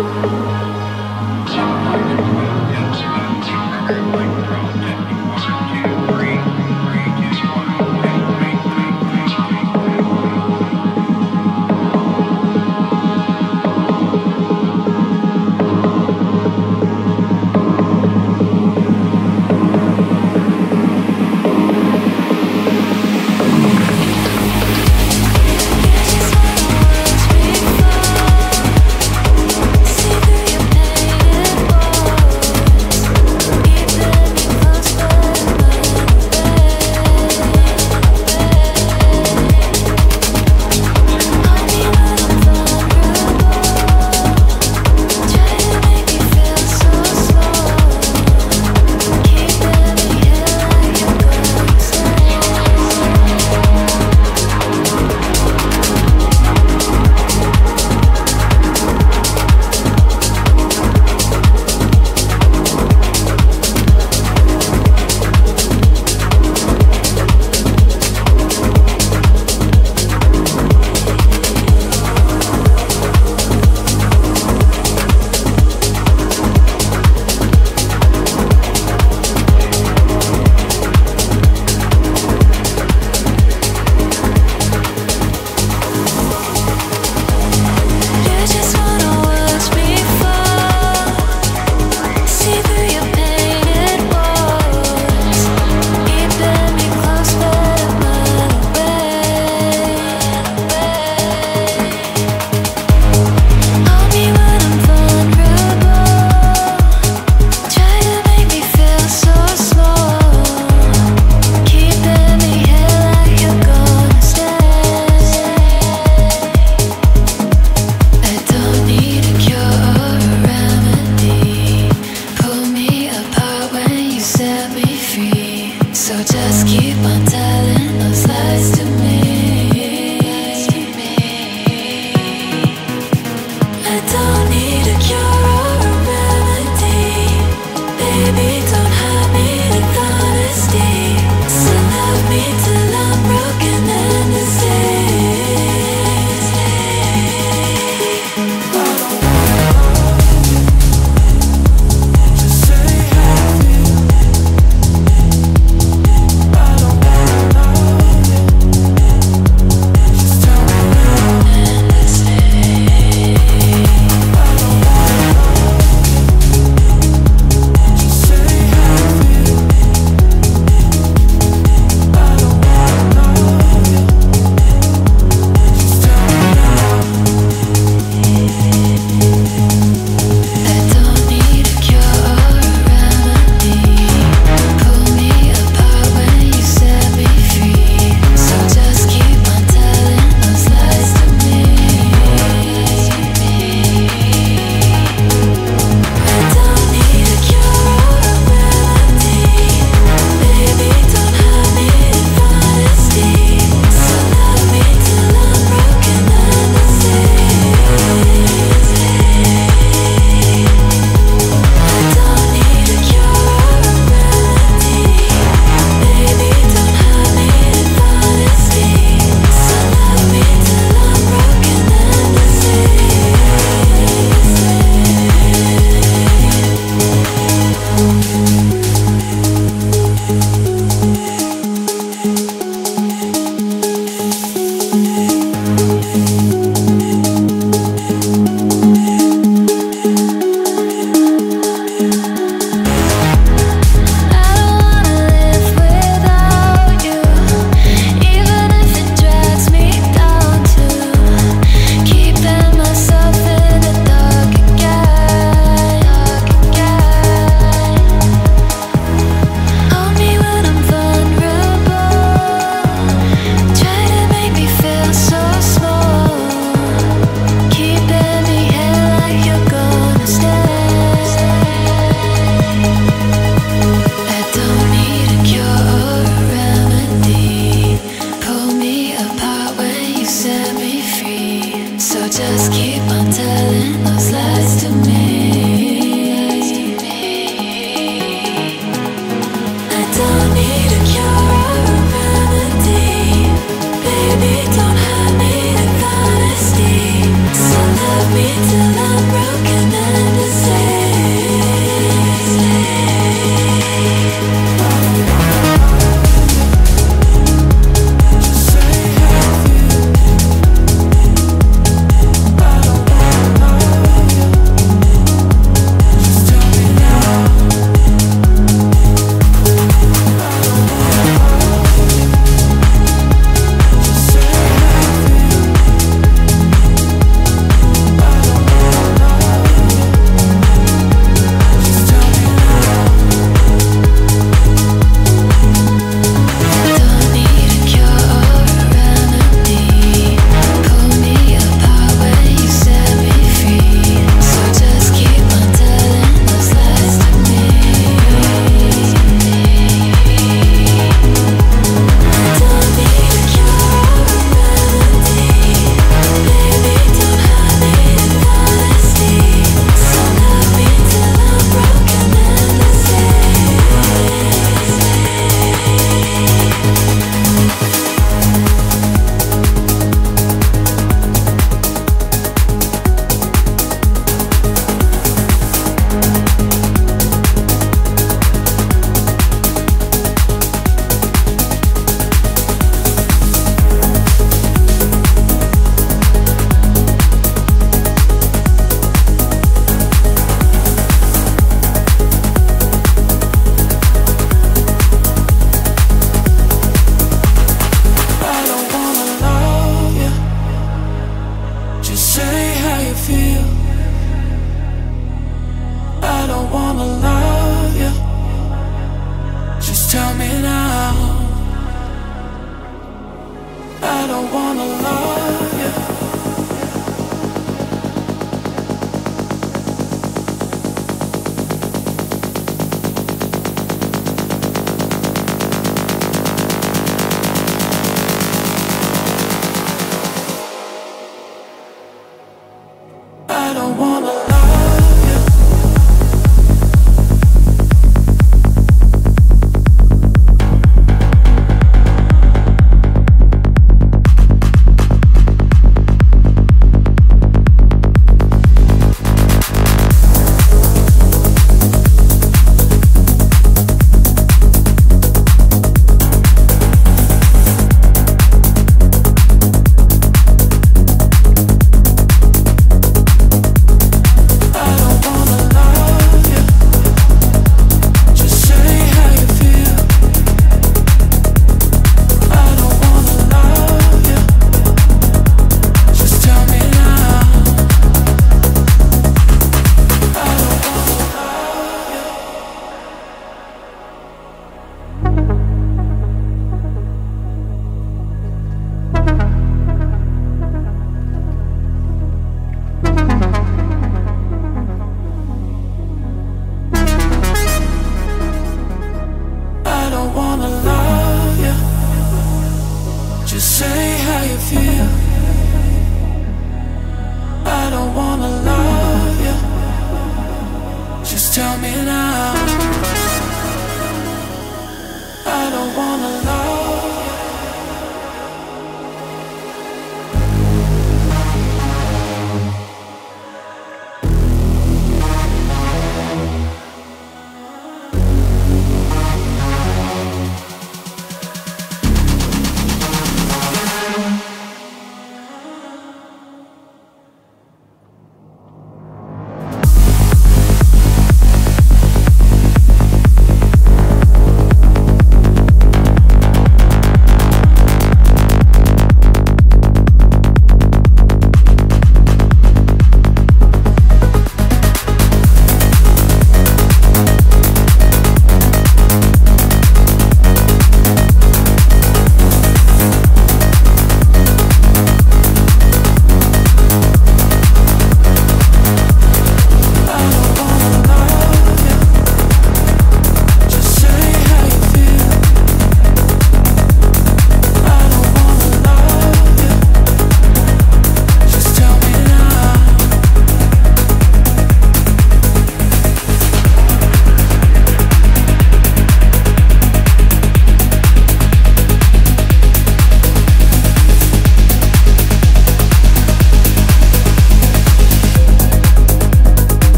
Música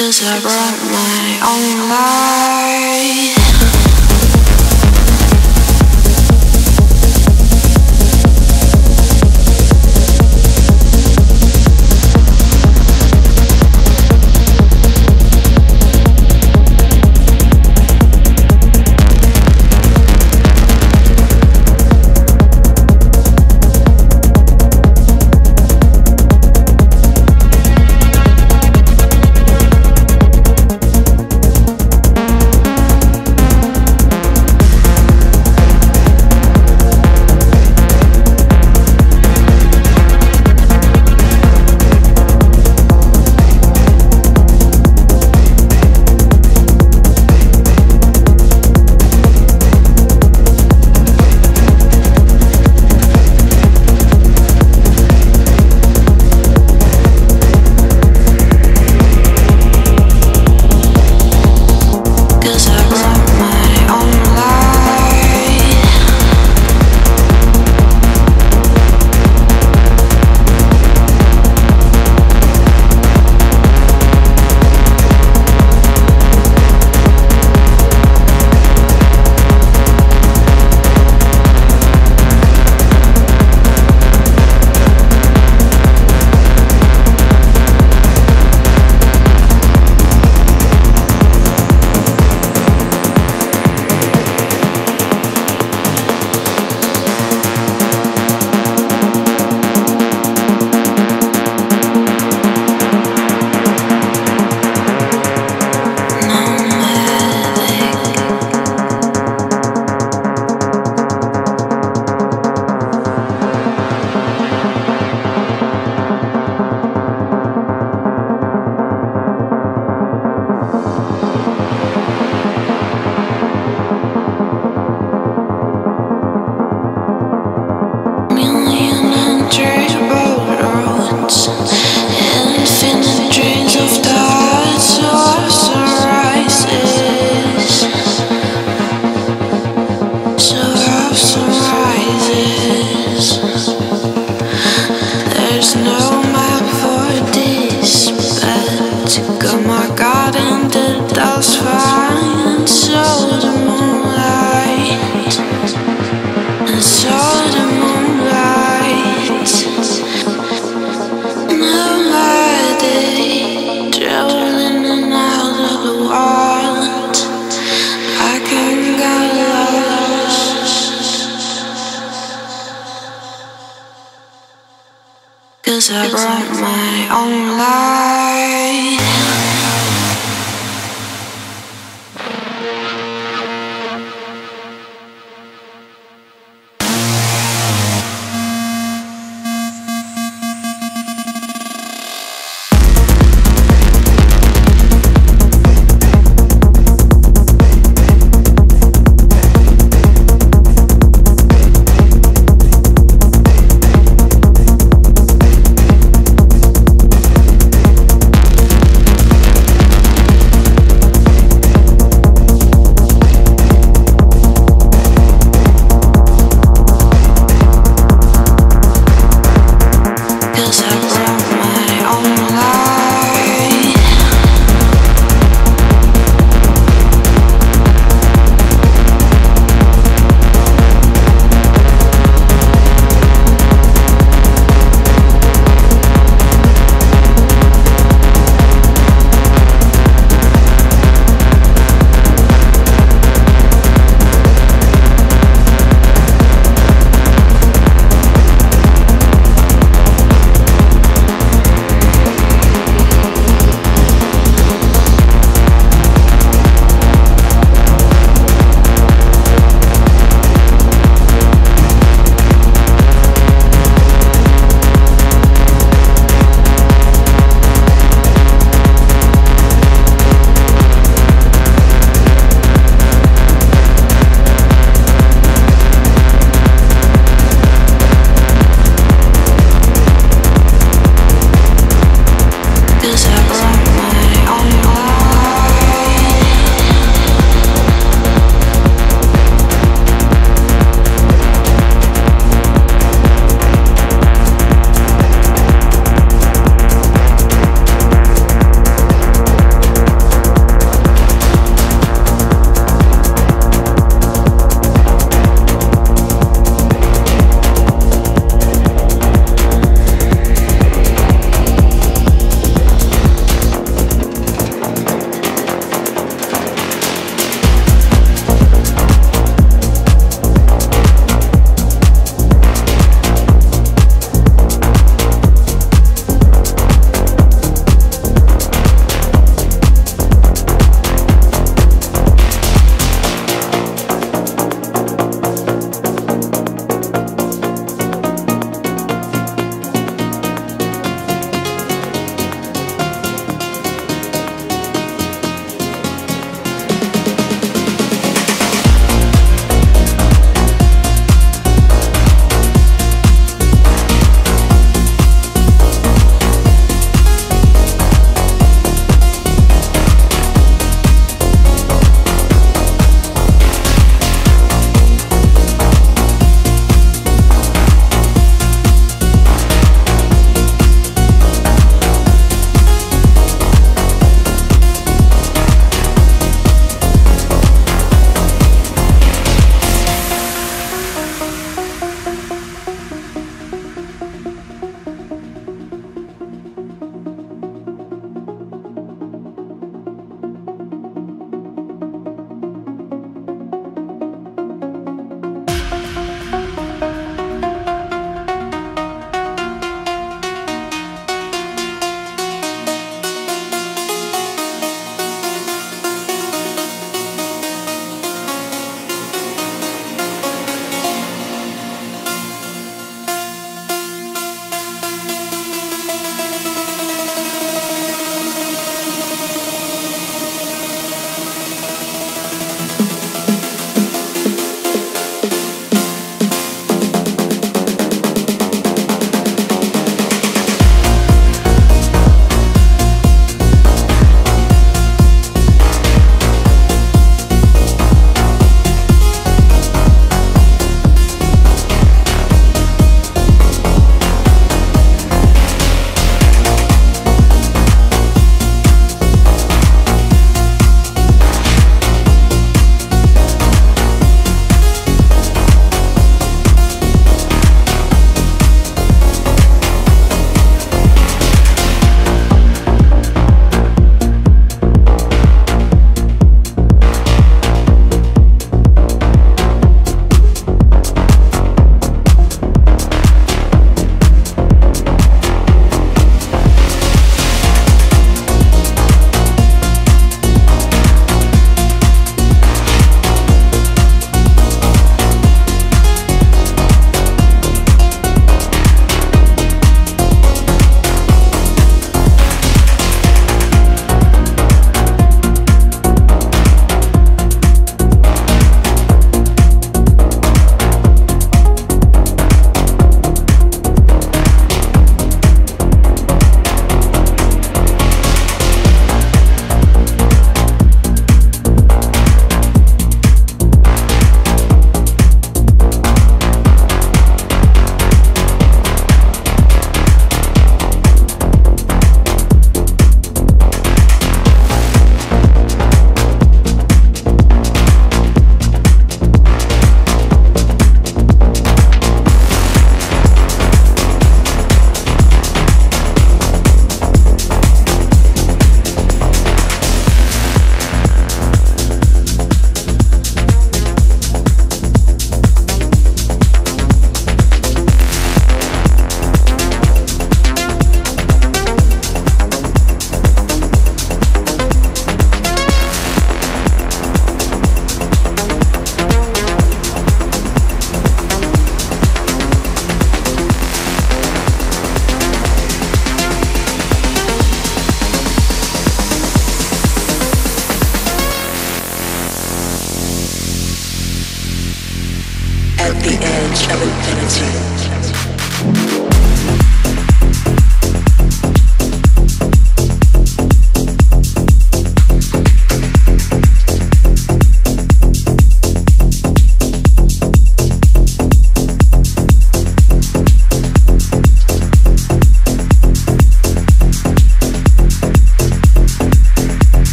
Cause I brought my own light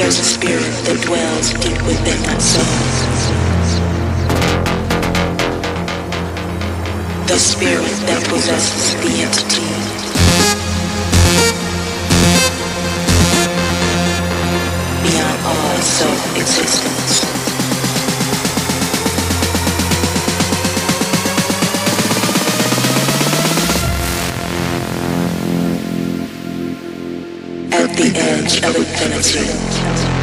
there's a spirit that dwells deep within our soul. The spirit that possesses the entity. self-existence. At the edge of a infinity.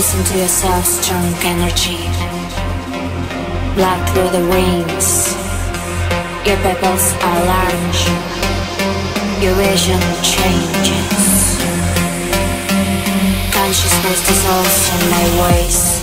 Listen to yourself, strong energy. Blood through the rings. Your pupils are large. Your vision changes. Consciousness dissolves in my voice.